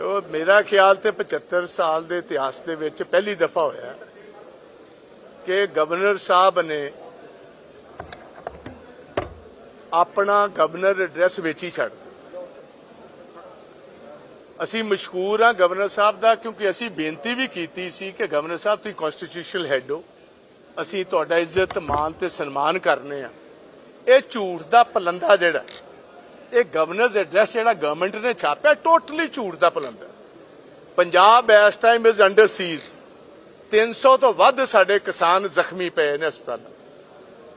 ਉਹ ਮੇਰਾ ਖਿਆਲ ਤੇ 75 ਸਾਲ ਦੇ ਇਤਿਹਾਸ ਦੇ ਵਿੱਚ ਪਹਿਲੀ ਦਫਾ ਹੋਇਆ ਕਿ ਗਵਰਨਰ ਸਾਹਿਬ ਨੇ ਆਪਣਾ ਗਵਰਨਰ ਐਡਰੈਸ ਵਿੱਚ ਹੀ ਛੱਡ ਦਿੱਤਾ। ਅਸੀਂ ਮਸ਼ਕੂਰ ਹਾਂ ਗਵਰਨਰ ਸਾਹਿਬ ਦਾ ਕਿਉਂਕਿ ਅਸੀਂ ਬੇਨਤੀ ਵੀ ਕੀਤੀ ਸੀ ਕਿ ਗਵਰਨਰ ਸਾਹਿਬ ਤੁਸੀਂ ਕਨਸਟੀਟਿਊਸ਼ਨਲ ਹੈਡ ਹੋ। ਅਸੀਂ ਤੁਹਾਡਾ ਇੱਜ਼ਤ ਮਾਨ ਤੇ ਸਨਮਾਨ ਕਰਨੇ ਆ। ਇਹ ਝੂਠ ਦਾ ਪਲੰਦਾ ਜਿਹੜਾ ਇਹ ਗਵਰਨਰਸ ਐਡਰੈਸ ਜਿਹੜਾ ਗਵਰਨਮੈਂਟ ਨੇ ਛਾਪਿਆ ਟੋਟਲੀ ਝੂਠ ਦਾ ਪਲੰਦਾ ਪੰਜਾਬ ਇਸ ਟਾਈਮ ਇਜ਼ ਅੰਡਰ ਸੀਜ਼ 300 ਤੋਂ ਵੱਧ ਸਾਡੇ ਕਿਸਾਨ ਜ਼ਖਮੀ ਪਏ ਨੇ ਹਸਪਤਾਲ।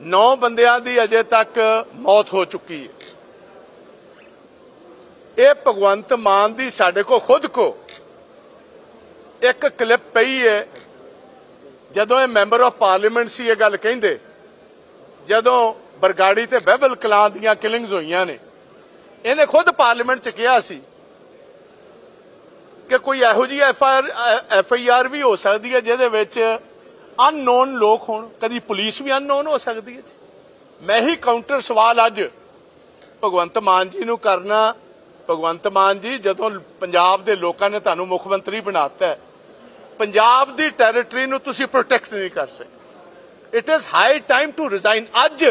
9 ਬੰਦਿਆਂ ਦੀ ਅਜੇ ਤੱਕ ਮੌਤ ਹੋ ਚੁੱਕੀ ਹੈ। ਇਹ ਭਗਵੰਤ ਮਾਨ ਦੀ ਸਾਡੇ ਕੋ ਖੁਦ ਕੋ ਇੱਕ ਕਲਿੱਪ ਪਈ ਹੈ। ਜਦੋਂ ਇਹ ਮੈਂਬਰ ਆਫ ਪਾਰਲੀਮੈਂਟ ਸੀ ਇਹ ਗੱਲ ਕਹਿੰਦੇ, ਜਦੋਂ ਬਰਗਾੜੀ ਤੇ ਬਹਿਬਲ ਕਲਾਂ ਦੀਆਂ ਕਿਲਿੰਗਸ ਹੋਈਆਂ ਨੇ ਇਹਨੇ ਖੁਦ ਪਾਰਲੀਮੈਂਟ ਚ ਕਿਹਾ ਸੀ ਕਿ ਕੋਈ ਇਹੋ ਜਿਹੀ F R F I R ਵੀ ਹੋ ਸਕਦੀ ਹੈ ਜਿਹਦੇ ਵਿੱਚ ਅਨਨੋਨ ਲੋਕ ਹੋਣ। ਕਦੀ ਪੁਲਿਸ ਵੀ ਅਨਨੋਨ ਹੋ ਸਕਦੀ ਹੈ ਮੈਂ ਹੀ ਕਾਊਂਟਰ ਸਵਾਲ ਅੱਜ ਭਗਵੰਤ ਮਾਨ ਜੀ ਨੂੰ ਕਰਨਾ। ਭਗਵੰਤ ਮਾਨ ਜੀ, ਜਦੋਂ ਪੰਜਾਬ ਦੇ ਲੋਕਾਂ ਨੇ ਤੁਹਾਨੂੰ ਮੁੱਖ ਮੰਤਰੀ ਬਣਾਤਾ ਹੈ, ਪੰਜਾਬ ਦੀ ਟੈਰੀਟਰੀ ਨੂੰ ਤੁਸੀਂ ਪ੍ਰੋਟੈਕਟ ਨਹੀਂ ਕਰ ਸਕਦੇ। It is high time to resign ਅੱਜ।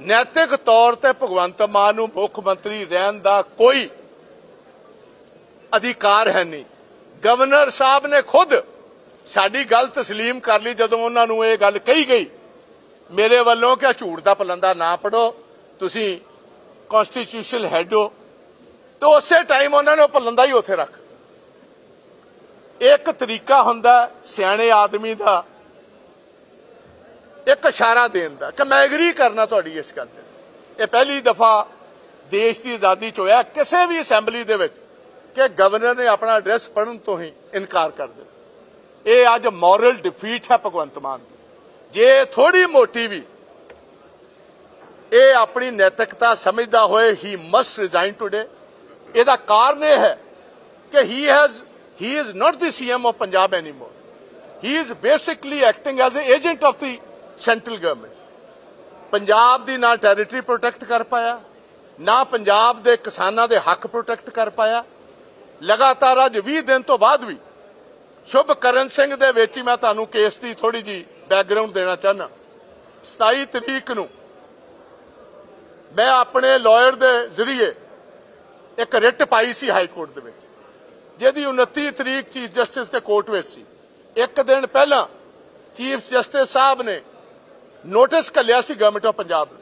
ਨੈਤਿਕ ਤੌਰ ਤੇ ਭਗਵੰਤ ਮਾਨ ਨੂੰ ਮੁੱਖ ਮੰਤਰੀ ਰਹਿਣ ਦਾ ਕੋਈ ਅਧਿਕਾਰ ਹੈ ਨਹੀਂ ਗਵਰਨਰ ਸਾਹਿਬ ਨੇ ਖੁਦ ਸਾਡੀ ਗੱਲ تسلیم ਕਰ ਲਈ ਜਦੋਂ ਉਹਨਾਂ ਨੂੰ ਇਹ ਗੱਲ ਕਹੀ ਗਈ ਮੇਰੇ ਵੱਲੋਂ ਕਿ ਝੂਠ ਦਾ ਪਲੰਦਾ ਨਾ ਪੜੋ ਤੁਸੀਂ ਕਨਸਟੀਟਿਊਸ਼ਨਲ ਹੈਡ ਹੋ ਤੇ ਉਸੇ ਟਾਈਮ ਉਹਨਾਂ ਨੇ ਉਹ ਪਲੰਦਾ ਹੀ ਉੱਥੇ ਰੱਖ ਇੱਕ ਤਰੀਕਾ ਹੁੰਦਾ ਸਿਆਣੇ ਆਦਮੀ ਦਾ ਇੱਕ ਇਸ਼ਾਰਾ ਦੇਣ ਦਾ ਕਿ ਮੈਂ ਐਗਰੀ ਕਰਨਾ ਤੁਹਾਡੀ ਇਸ ਗੱਲ ਤੇ। ਇਹ ਪਹਿਲੀ ਦਫਾ ਦੇਸ਼ ਦੀ ਆਜ਼ਾਦੀ ਚ ਹੋਇਆ ਕਿਸੇ ਵੀ ਅਸੈਂਬਲੀ ਦੇ ਵਿੱਚ ਕਿ ਗਵਰਨਰ ਨੇ ਆਪਣਾ ਐਡਰੈਸ ਪੜਨ ਤੋਂ ਹੀ ਇਨਕਾਰ ਕਰ ਦਿੱਤਾ। ਇਹ ਅੱਜ ਮੋਰਲ ਡਿਫੀਟ ਹੈ ਭਗਵੰਤ ਮਾਨ ਦੀ। ਜੇ ਥੋੜੀ ਮੋਟੀ ਵੀ ਇਹ ਆਪਣੀ ਨੈਤਿਕਤਾ ਸਮਝਦਾ ਹੋਏ ਹੀ ਮਸਟ ਰਿਜ਼ਾਈਨ ਟੁਡੇ ਇਹਦਾ ਕਾਰਨ ਇਹ ਹੈ ਕਿ he has he is not the CM of Punjab anymore. He is basically acting as an agent of the central government. Punjab ਦੀ ਨਾ ਟੈਰੀਟਰੀ ਪ੍ਰੋਟੈਕਟ ਕਰ ਪਾਇਆ, ਨਾ ਪੰਜਾਬ ਦੇ ਕਿਸਾਨਾਂ ਦੇ ਹੱਕ ਪ੍ਰੋਟੈਕਟ ਕਰ ਪਾਇਆ। ਲਗਾਤਾਰ ਅੱਜ 20 ਦਿਨ ਤੋਂ ਬਾਅਦ ਵੀ ਸ਼ੁਭ ਕਰਨ ਸਿੰਘ ਦੇ ਵਿੱਚ ਹੀ ਮੈਂ ਤੁਹਾਨੂੰ ਕੇਸ ਦੀ ਥੋੜੀ ਜੀ ਬੈਕਗ੍ਰਾਉਂਡ ਦੇਣਾ ਚਾਹਨਾ 27 ਤਰੀਕ ਨੂੰ ਮੈਂ ਆਪਣੇ ਲਾਇਰ ਦੇ ਜ਼ਰੀਏ ਇੱਕ ਰਿਟ ਪਾਈ ਸੀ ਹਾਈ ਕੋਰਟ ਦੇ ਵਿੱਚ, ਜਿਹਦੀ 29 ਤਰੀਕ ਚੀਫ ਜਸਟਿਸ ਦੇ ਕੋਰਟ ਵਿੱਚ ਸੀ। ਇੱਕ ਦਿਨ ਪਹਿਲਾਂ ਚੀਫ ਜਸਟਿਸ ਸਾਹਿਬ ਨੇ ਨੋਟਿਸ ਕੱਲਿਆ ਸੀ ਗਵਰਨਮੈਂਟ ਆਫ ਪੰਜਾਬ ਨੂੰ।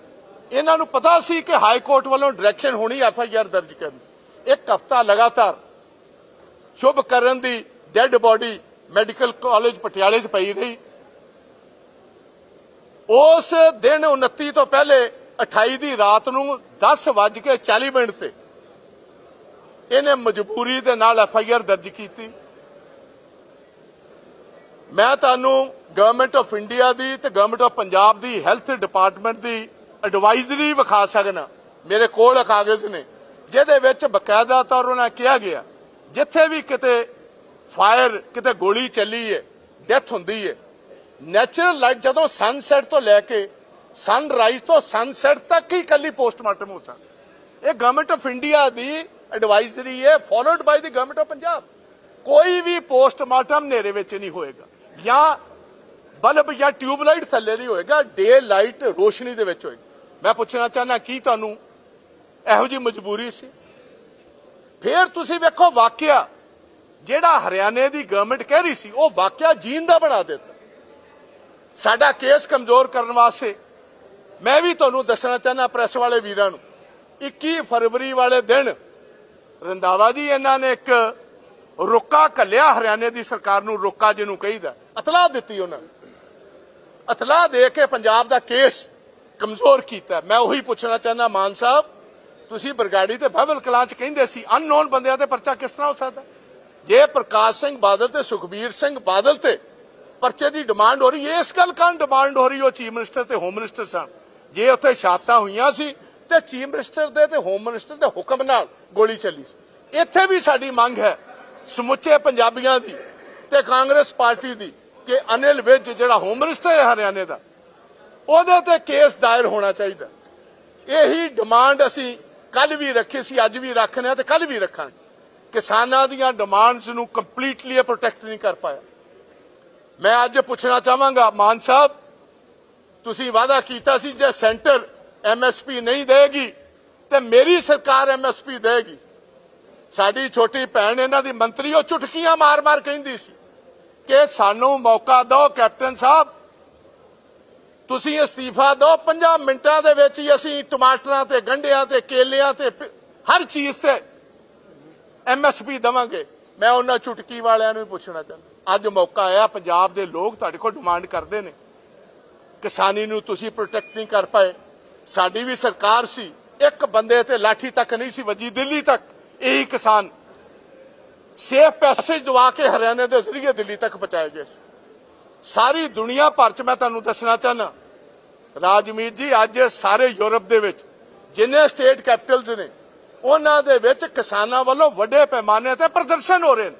ਇਹਨਾਂ ਨੂੰ ਪਤਾ ਸੀ ਕਿ ਹਾਈ ਕੋਰਟ ਵੱਲੋਂ ਡਾਇਰੈਕਸ਼ਨ ਹੋਣੀ ਐਫ ਆਈ ਆਰ ਦਰਜ ਕਰਨ। ਇੱਕ ਹਫਤਾ ਲਗਾਤਾਰ ਸ਼ੁਭ ਕਰਨ ਦੀ ਡੈੱਡ ਬਾਡੀ ਮੈਡੀਕਲ ਕਾਲਜ ਪਟਿਆਲੇ 'ਚ ਪਈ ਰਹੀ। ਉਸ ਦਿਨ 29 ਤੋਂ ਪਹਿਲੇ 28 ਦੀ ਰਾਤ ਨੂੰ 10:40 ਮਿੰਟ ਤੇ ਇਹਨੇ ਮਜਬੂਰੀ ਦੇ ਨਾਲ ਐਫ ਆਈ ਆਰ ਦਰਜ ਕੀਤੀ। ਮੈਂ ਤੁਹਾਨੂੰ ਗਵਰਨਮੈਂਟ ਆਫ ਇੰਡੀਆ ਦੀ ਤੇ ਗਵਰਨਮੈਂਟ ਆਫ ਪੰਜਾਬ ਦੀ ਹੈਲਥ ਡਿਪਾਰਟਮੈਂਟ ਦੀ ਐਡਵਾਈਜ਼ਰੀ ਵਿਖਾ ਸਕਣਾ ਮੇਰੇ ਕੋਲ ਕਾਗਜ਼ ਨੇ। ਜਿਹਦੇ ਵਿੱਚ ਬਕਾਇਦਾ ਤੌਰ ਉਹਨਾਂ ਕਿਹਾ ਗਿਆ, ਜਿੱਥੇ ਵੀ ਕਿਤੇ ਫਾਇਰ ਕਿਤੇ ਗੋਲੀ ਚੱਲੀ ਹੈ ਡੈਥ ਹੁੰਦੀ ਹੈ ਨੈਚੁਰਲ ਲਾਈਟ ਜਦੋਂ ਸਨਸੈਟ ਤੋਂ ਲੈ ਕੇ ਸਨਰਾਈਜ਼ ਤੋਂ ਸਨਸੈਟ ਤੱਕ ਹੀ ਕੱਲੀ ਪੋਸਟਮਾਰਟਮ ਹੋ ਸਕਦਾ। ਇਹ ਗਵਰਨਮੈਂਟ ਆਫ ਇੰਡੀਆ ਦੀ ਐਡਵਾਈਜ਼ਰੀ ਹੈ followed by the government of Punjab ਕੋਈ ਵੀ ਪੋਸਟਮਾਰਟਮ ਨੇਰੇ ਵਿੱਚ ਨਹੀਂ ਹੋਏਗਾ। ਜਾਂ ਬਲਬ ਜਾਂ ਟਿਊਬਲਾਈਟ ਥੱਲੇ ਨਹੀਂ ਹੋਏਗਾ ਡੇ ਲਾਈਟ ਰੋਸ਼ਨੀ ਦੇ ਵਿੱਚ ਹੋਏਗੀ। ਮੈਂ ਪੁੱਛਣਾ ਚਾਹਨਾ ਕੀ ਤੁਹਾਨੂੰ ਇਹੋ ਜੀ ਮਜਬੂਰੀ ਸੀ? ਫਿਰ ਤੁਸੀਂ ਵੇਖੋ ਵਾਕਿਆ, ਜਿਹੜਾ ਹਰਿਆਣੇ ਦੀ ਗਵਰਨਮੈਂਟ ਕਹਿ ਰਹੀ ਸੀ, ਉਹ ਵਾਕਿਆ ਜੀਨ ਦਾ ਬਣਾ ਦਿੱਤਾ। ਸਾਡਾ ਕੇਸ ਕਮਜ਼ੋਰ ਕਰਨ ਵਾਸਤੇ ਮੈਂ ਵੀ ਤੁਹਾਨੂੰ ਦੱਸਣਾ ਚਾਹਨਾ ਪ੍ਰੈਸ ਵਾਲੇ ਵੀਰਾਂ ਨੂੰ 21 ਫਰਵਰੀ ਵਾਲੇ ਦਿਨ ਰੰਦਾਵਾ ਜੀ ਇਹਨਾਂ ਨੇ ਇੱਕ ਰੁੱਕਾ ਕੱਲਿਆ ਹਰਿਆਣੇ ਦੀ ਸਰਕਾਰ ਨੂੰ, ਰੁੱਕਾ ਜਿਹਨੂੰ ਕਹੀਦਾ। ਅਤਲਾਹ ਦਿੱਤੀ ਉਹਨਾਂ ਨੇ। ਅਤਲਾਹ ਦੇ ਕੇ ਪੰਜਾਬ ਦਾ ਕੇਸ ਕਮਜ਼ੋਰ ਕੀਤਾ ਮੈਂ ਉਹੀ ਪੁੱਛਣਾ ਚਾਹੁੰਦਾ, ਮਾਨ ਸਾਹਿਬ, ਤੁਸੀਂ ਬਰਗਾੜੀ ਤੇ ਬਹਿਬਲ ਕਲਾਂ ਚ ਕਹਿੰਦੇ ਸੀ ਅਨਨੋਨ ਬੰਦਿਆਂ ਤੇ ਪਰਚਾ ਕਿਸ ਤਰ੍ਹਾਂ ਹੋ ਸਕਦਾ? ਜੇ ਪ੍ਰਕਾਸ਼ ਸਿੰਘ ਬਾਦਲ ਤੇ ਸੁਖਬੀਰ ਸਿੰਘ ਬਾਦਲ ਤੇ ਪਰਚੇ ਦੀ ਡਿਮਾਂਡ ਹੋ ਰਹੀ ਹੈ ਇਸ ਗੱਲ ਕਾਰਨ ਡਿਮਾਂਡ ਹੋ ਰਹੀ, ਉਹ ਚੀਫ ਮਿਨਿਸਟਰ ਤੇ ਹੋਮ ਮਿਨਿਸਟਰ ਸਨ। ਜੇ ਉੱਥੇ ਸ਼ਾਤਾਂ ਹੋਈਆਂ ਸੀ, ਤੇ ਚੀਫ ਮਿਨਿਸਟਰ ਦੇ ਤੇ ਹੋਮ ਮਿਨਿਸਟਰ ਦੇ ਹੁਕਮ ਨਾਲ ਗੋਲੀ ਚੱਲੀ ਸੀ। ਇੱਥੇ ਵੀ ਸਾਡੀ ਮੰਗ ਹੈ ਸਮੁੱਚੇ ਪੰਜਾਬੀਆਂ ਦੀ ਤੇ ਕਾਂਗਰਸ ਪਾਰਟੀ ਦੀ ਕਿ ਅਨਿਲ ਵਿਜ ਜਿਹੜਾ ਹੋਮ ਮਿਨਿਸਟਰ ਹੈ ਹਰਿਆਣੇ ਦਾ, ਉਹਦੇ ਤੇ ਕੇਸ ਦਾਇਰ ਹੋਣਾ ਚਾਹੀਦਾ। ਇਹੀ ਡਿਮਾਂਡ ਅਸੀਂ ਕੱਲ ਵੀ ਰੱਖੀ ਸੀ, ਅੱਜ ਵੀ ਰੱਖਨੇ ਆ ਤੇ ਕੱਲ ਵੀ ਰੱਖਾਂਗੇ। ਕਿਸਾਨਾਂ ਦੀਆਂ ਡਿਮਾਂਡਸ ਨੂੰ ਕੰਪਲੀਟਲੀ ਪ੍ਰੋਟੈਕਟ ਨਹੀਂ ਕਰ ਪਾਇਆ। ਮੈਂ ਅੱਜ ਪੁੱਛਣਾ ਚਾਹਾਂਗਾ, ਮਾਨ ਸਾਹਿਬ, ਤੁਸੀਂ ਵਾਅਦਾ ਕੀਤਾ ਸੀ ਜੇ ਸੈਂਟਰ ਐਮਐਸਪੀ ਨਹੀਂ ਦੇਗੀ ਤੇ ਮੇਰੀ ਸਰਕਾਰ ਐਮਐਸਪੀ ਦੇਗੀ। ਸਾਡੀ ਛੋਟੀ ਭੈਣ, ਇਹਨਾਂ ਦੀ ਮੰਤਰੀ ਉਹ ਚੁਟਕੀਆਂ ਮਾਰ-ਮਾਰ ਕਹਿੰਦੀ ਸੀ ਕਿ ਸਾਨੂੰ ਮੌਕਾ ਦਿਓ ਕੈਪਟਨ ਸਾਹਿਬ। ਤੁਸੀਂ ਅਸਤੀਫਾ ਦਿਓ 5 ਮਿੰਟਾਂ ਦੇ ਵਿੱਚ ਹੀ ਅਸੀਂ ਟਮਾਟਰਾਂ ਤੇ, ਗੰਢਿਆਂ ਤੇ, ਕੇਲਿਆਂ ਤੇ ਹਰ ਚੀਜ਼ ਤੇ ਐਮਐਸਪੀ ਦਵਾਂਗੇ। ਮੈਂ ਉਹਨਾਂ ਚੁਟਕੀ ਵਾਲਿਆਂ ਨੂੰ ਵੀ ਪੁੱਛਣਾ ਚਾਹੁੰਦਾ। ਅੱਜ ਮੌਕਾ ਆਇਆ, ਪੰਜਾਬ ਦੇ ਲੋਕ ਤੁਹਾਡੇ ਕੋਲ ਡਿਮਾਂਡ ਕਰਦੇ ਨੇ। ਕਿਸਾਨੀ ਨੂੰ ਤੁਸੀਂ ਪ੍ਰੋਟੈਕਟ ਨਹੀਂ ਕਰ ਪਾਏ। ਸਾਡੀ ਵੀ ਸਰਕਾਰ ਸੀ, ਇੱਕ ਬੰਦੇ ਤੇ ਲਾਠੀ ਤੱਕ ਨਹੀਂ ਸੀ ਵੱਜੀ, ਦਿੱਲੀ ਤੱਕ। ਇਹੀ ਕਿਸਾਨ ਸੇਫ ਪੈਸੇਜ ਦਵਾ ਕੇ ਹਰਿਆਣੇ ਦੇ ਜ਼ਰੀਏ ਦਿੱਲੀ ਤੱਕ ਪਹੁੰਚਾਏ ਗਏ ਸੀ। ਸਾਰੀ ਦੁਨੀਆ ਭਰ ਚ ਮੈਂ ਤੁਹਾਨੂੰ ਦੱਸਣਾ ਚਾਹਨਾ ਰਾਜਮੀਤ ਜੀ, ਅੱਜ ਸਾਰੇ ਯੂਰਪ ਦੇ ਵਿੱਚ ਜਿੰਨੇ ਸਟੇਟ ਕੈਪੀਟਲਸ ਨੇ, ਉਹਨਾਂ ਦੇ ਵਿੱਚ ਕਿਸਾਨਾਂ ਵੱਲੋਂ ਵੱਡੇ ਪੈਮਾਨੇ ਤੇ ਪ੍ਰਦਰਸ਼ਨ ਹੋ ਰਹੇ ਨੇ।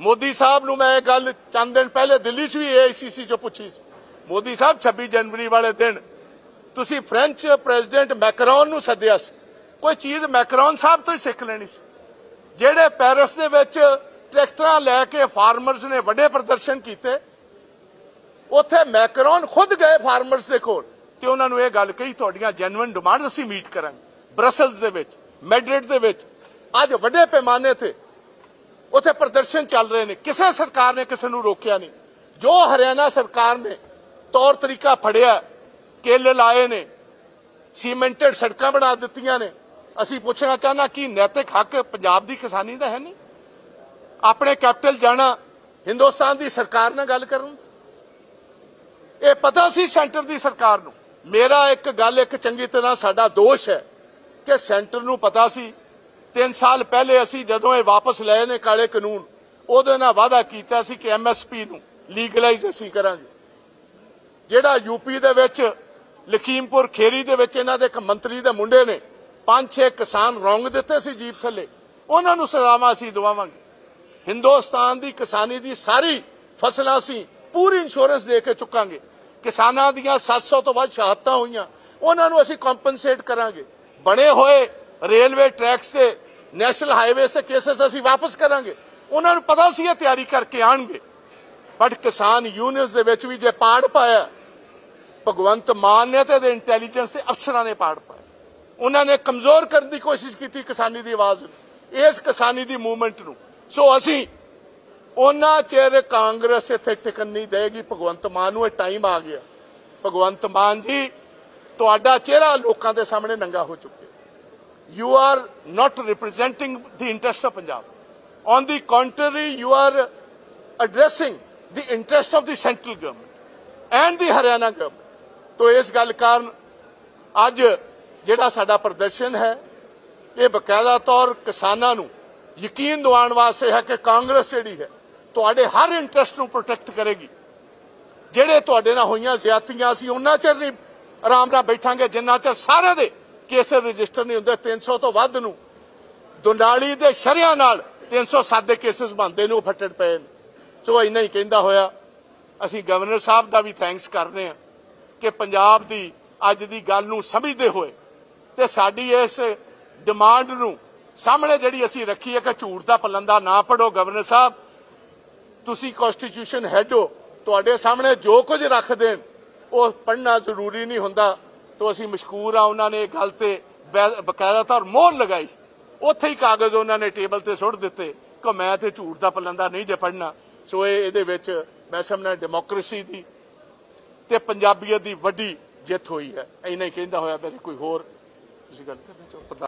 ਮੋਦੀ ਸਾਹਿਬ ਨੂੰ ਮੈਂ ਇਹ ਗੱਲ ਚੰਦ ਦਿਨ ਪਹਿਲੇ ਦਿੱਲੀ 'ਚ ਵੀ ਏਆਈਸੀਸੀ 'ਚੋਂ ਪੁੱਛੀ ਸੀ। ਮੋਦੀ ਸਾਹਿਬ 26 ਜਨਵਰੀ ਵਾਲੇ ਦਿਨ ਤੁਸੀਂ ਫ੍ਰੈਂਚ ਪ੍ਰੈਜ਼ੀਡੈਂਟ ਮੈਕਰੋਨ ਨੂੰ ਸੱਦਿਆ ਸੀ। ਕੋਈ ਚੀਜ਼ ਮੈਕਰੋਨ ਸਾਹਿਬ ਤੋਂ ਹੀ ਸਿੱਖ ਲੈਣੀ ਸੀ। ਜਿਹੜੇ ਪੈਰਿਸ ਦੇ ਵਿੱਚ ਟਰੈਕਟਰਾਂ ਲੈ ਕੇ ਫਾਰਮਰਸ ਨੇ ਵੱਡੇ ਪ੍ਰਦਰਸ਼ਨ ਕੀਤੇ, ਉੱਥੇ ਮੈਕਰੋਨ ਖੁਦ ਗਏ ਫਾਰਮਰਸ ਦੇ ਕੋਲ ਤੇ ਉਹਨਾਂ ਨੂੰ ਇਹ ਗੱਲ ਕਹੀ, ਤੁਹਾਡੀਆਂ ਜੈਨੂਇਨ ਡਿਮਾਂਡਸ ਅਸੀਂ ਮੀਟ ਕਰਾਂਗੇ। ਬ੍ਰਸਲਸ ਦੇ ਵਿੱਚ, ਮੈਡਰਿਡ ਦੇ ਵਿੱਚ, ਅੱਜ ਵੱਡੇ ਪੈਮਾਨੇ ਤੇ ਉੱਥੇ ਪ੍ਰਦਰਸ਼ਨ ਚੱਲ ਰਹੇ ਨੇ। ਕਿਸੇ ਸਰਕਾਰ ਨੇ ਕਿਸੇ ਨੂੰ ਰੋਕਿਆ ਨਹੀਂ। ਜੋ ਹਰਿਆਣਾ ਸਰਕਾਰ ਨੇ ਤੌਰ ਤਰੀਕਾ ਫੜਿਆ, ਕੇਲੇ ਲਾਏ ਨੇ, ਸੀਮੈਂਟਡ ਸੜਕਾਂ ਬਣਾ ਦਿੱਤੀਆਂ ਨੇ ਅਸੀਂ ਪੁੱਛਣਾ ਚਾਹਨਾ ਕਿ ਨੈਤਿਕ ਹੱਕ ਪੰਜਾਬ ਦੀ ਕਿਸਾਨੀ ਦਾ ਹੈ ਨਹੀਂ? ਆਪਣੇ ਕੈਪੀਟਲ ਜਾਣਾ ਹਿੰਦੁਸਤਾਨ ਦੀ ਸਰਕਾਰ ਨਾਲ ਗੱਲ ਕਰਨ ਇਹ ਪਤਾ ਸੀ ਸੈਂਟਰ ਦੀ ਸਰਕਾਰ ਨੂੰ। ਮੇਰਾ ਇੱਕ ਗੱਲ ਇੱਕ ਚੰਗੀ ਤਰ੍ਹਾਂ ਸਾਡਾ ਦੋਸ਼ ਹੈ ਕਿ ਸੈਂਟਰ ਨੂੰ ਪਤਾ ਸੀ। 3 ਸਾਲ ਪਹਿਲੇ ਅਸੀਂ ਜਦੋਂ ਇਹ ਵਾਪਸ ਲਏ ਨੇ ਕਾਲੇ ਕਾਨੂੰਨ, ਉਹਦੇ ਨਾਲ ਵਾਅਦਾ ਕੀਤਾ ਸੀ ਕਿ ਐਮਐਸਪੀ ਨੂੰ ਲੀਗਲਾਈਜ਼ ਅਸੀਂ ਕਰਾਂਗੇ। ਜਿਹੜਾ ਯੂਪੀ ਦੇ ਵਿੱਚ ਲਖੀਮਪੁਰ ਖੇਰੀ ਦੇ ਵਿੱਚ ਇਹਨਾਂ ਦੇ ਇੱਕ ਮੰਤਰੀ ਦੇ ਮੁੰਡੇ ਨੇ ਪੰਜ ਛੇ ਕਿਸਾਨ ਰੌਂਗ ਦਿੱਤੇ ਸੀ ਜੀਪ ਥੱਲੇ। ਉਹਨਾਂ ਨੂੰ ਸਜ਼ਾਵਾਂ ਅਸੀਂ ਦਵਾਵਾਂਗੇ। ਹਿੰਦੁਸਤਾਨ ਦੀ ਕਿਸਾਨੀ ਦੀ ਸਾਰੀ ਫਸਲਾਂ ਅਸੀਂ ਪੂਰੀ ਇੰਸ਼ੋਰੈਂਸ ਦੇ ਕੇ ਚੁੱਕਾਂਗੇ। ਕਿਸਾਨਾਂ ਦੀਆਂ 700 ਤੋਂ ਵੱਧ ਸ਼ਹਾਦਤਾਂ ਹੋਈਆਂ। ਉਹਨਾਂ ਨੂੰ ਅਸੀਂ ਕੰਪਨਸੇਟ ਕਰਾਂਗੇ। ਬਣੇ ਹੋਏ ਰੇਲਵੇ ਟਰੈਕਸ ਤੇ, ਨੈਸ਼ਨਲ ਹਾਈਵੇਜ਼ ਤੇ ਕੇਸਸ ਅਸੀਂ ਵਾਪਸ ਕਰਾਂਗੇ। ਉਹਨਾਂ ਨੂੰ ਪਤਾ ਸੀ ਇਹ ਤਿਆਰੀ ਕਰਕੇ ਆਣਗੇ। ਬਟ ਕਿਸਾਨ ਯੂਨੀਅਨਸ ਦੇ ਵਿੱਚ ਵੀ ਜੇ ਪਾੜ ਪਾਇਆ, ਭਗਵੰਤ ਮਾਨ ਨੇ ਤੇ ਦੇ ਇੰਟੈਲੀਜੈਂਸ ਦੇ ਅਫਸਰਾਂ ਨੇ ਪਾੜ ਪਾਇਆ। ਉਹਨਾਂ ਨੇ ਕਮਜ਼ੋਰ ਕਰਨ ਦੀ ਕੋਸ਼ਿਸ਼ ਕੀਤੀ ਕਿਸਾਨੀ ਦੀ ਆਵਾਜ਼ ਨੂੰ ਇਸ ਕਿਸਾਨੀ ਦੀ ਮੂਵਮੈਂਟ ਨੂੰ ਸੋ ਅਸੀਂ ਉਹਨਾਂ ਚਿਰ ਕਾਂਗਰਸ ਇੱਥੇ ਟਿਕਣ ਨਹੀਂ ਦੇਗੀ ਭਗਵੰਤ ਮਾਨ ਨੂੰ ਇਹ ਟਾਈਮ ਆ ਗਿਆ ਭਗਵੰਤ ਮਾਨ ਜੀ ਤੁਹਾਡਾ ਚਿਹਰਾ ਲੋਕਾਂ ਦੇ ਸਾਹਮਣੇ ਨੰਗਾ ਹੋ ਚੁੱਕਿਆ you are not representing the interest of Punjab on the country you are addressing the interest of the central government and the Haryana government ਤੋਂ ਇਸ ਗੱਲ ਕਾਰਨ ਅੱਜ ਜਿਹੜਾ ਸਾਡਾ ਪ੍ਰਦਰਸ਼ਨ ਹੈ, ਇਹ ਬਕਾਇਦਾ ਤੌਰ ਕਿਸਾਨਾਂ ਨੂੰ ਯਕੀਨ ਦਿਵਾਉਣ ਵਾਸਤੇ ਹੈ ਕਿ ਕਾਂਗਰਸ ਜਿਹੜੀ ਹੈ, ਤੁਹਾਡੇ ਹਰ ਇੰਟਰਸਟ ਨੂੰ ਪ੍ਰੋਟੈਕਟ ਕਰੇਗੀ। ਜਿਹੜੇ ਤੁਹਾਡੇ ਨਾਲ ਹੋਈਆਂ ਜ਼ਿਆਤੀਆਂ, ਅਸੀਂ ਉਹਨਾਂ ਚਿਰ ਨਹੀਂ ਆਰਾਮ ਨਾਲ ਬੈਠਾਂਗੇ, ਜਿੰਨਾ ਚਿਰ ਸਾਰੇ ਦੇ ਕੇਸ ਰਜਿਸਟਰ ਨਹੀਂ ਹੁੰਦੇ 300 ਤੋਂ ਵੱਧ ਨੂੰ। ਦੁੰਡਾਲੀ ਦੇ ਸ਼ਰਿਆਂ ਨਾਲ 307 ਦੇ ਕੇਸਸ ਬਣਦੇ ਨੇ, ਉਹ ਫੱਟੜ ਪਏ ਨੇ। ਸੋ ਇੰਨਾ ਹੀ ਕਹਿੰਦਾ ਹੋਇਆ, ਅਸੀਂ ਗਵਰਨਰ ਸਾਹਿਬ ਦਾ ਵੀ ਥੈਂਕਸ ਕਰਨੇ ਆ ਕਿ ਪੰਜਾਬ ਦੀ ਅੱਜ ਦੀ ਗੱਲ ਨੂੰ ਸਮਝਦੇ ਹੋਏ ਤੇ ਸਾਡੀ ਇਸ ਡਿਮਾਂਡ ਨੂੰ ਸਾਹਮਣੇ ਜਿਹੜੀ ਅਸੀਂ ਰੱਖੀ ਹੈ ਕਿ ਝੂਠ ਦਾ ਪਲੰਦਾ ਨਾ ਪੜੋ ਗਵਰਨਰ ਸਾਹਿਬ। ਤੁਸੀਂ ਕਨਸਟੀਟਿਊਸ਼ਨ ਹੈਡ ਹੋ, ਤੁਹਾਡੇ ਸਾਹਮਣੇ ਜੋ ਕੁਝ ਰੱਖ ਦੇਣ, ਉਹ ਪੜਨਾ ਜ਼ਰੂਰੀ ਨਹੀਂ ਹੁੰਦਾ। ਤੋਂ ਅਸੀਂ ਮਸ਼ਕੂਰ ਆ, ਉਹਨਾਂ ਨੇ ਇਹ ਗੱਲ ਤੇ ਬੈ- ਬਕਾਇਦਾ ਤੌਰ ਮੋਹਰ ਲਗਾਈ। ਉੱਥੇ ਹੀ ਕਾਗਜ਼ ਉਹਨਾਂ ਨੇ ਟੇਬਲ ਤੇ ਸੁੱਟ ਦਿੱਤੇ ਕਿ ਮੈਂ ਤੇ ਝੂਠ ਦਾ ਪਲੰਦਾ ਨਹੀਂ ਜੇ ਪੜਨਾ ਸੋ ਇਹ, ਇਹਦੇ ਵਿੱਚ ਮੈਂ ਸਮਝਣਾ ਡੈਮੋਕ੍ਰੇਸੀ ਦੀ ਤੇ ਪੰਜਾਬੀਅਤ ਦੀ ਵੱਡੀ ਜਿੱਤ ਹੋਈ ਹੈ। ਇੰਨਾ ਹੀ ਕਹਿੰਦਾ ਹੋਇਆ, ਮੇਰੇ ਕੋਈ ਹੋਰ ਤੁਸੀਂ ਗੱਲ ਕਰਨਾ ਚਾਹੋ ਪ੍ਰਧਾਨ